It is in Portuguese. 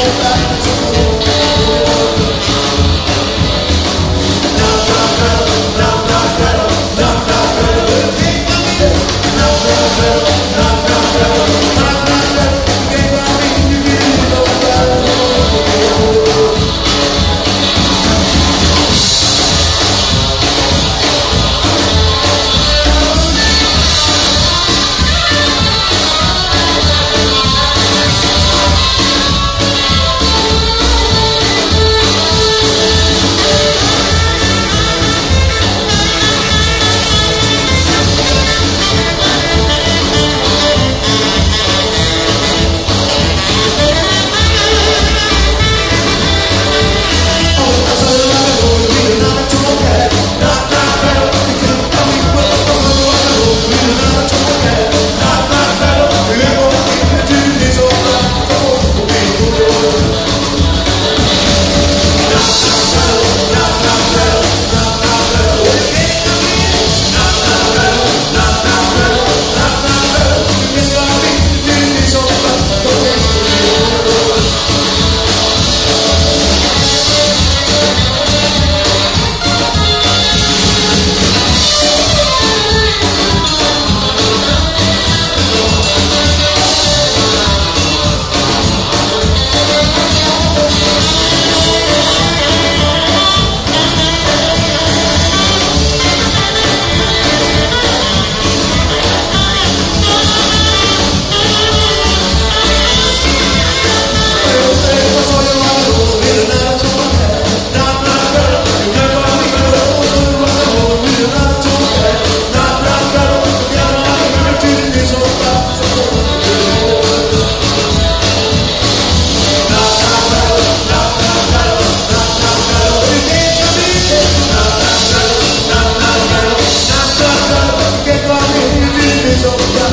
voltar. Don't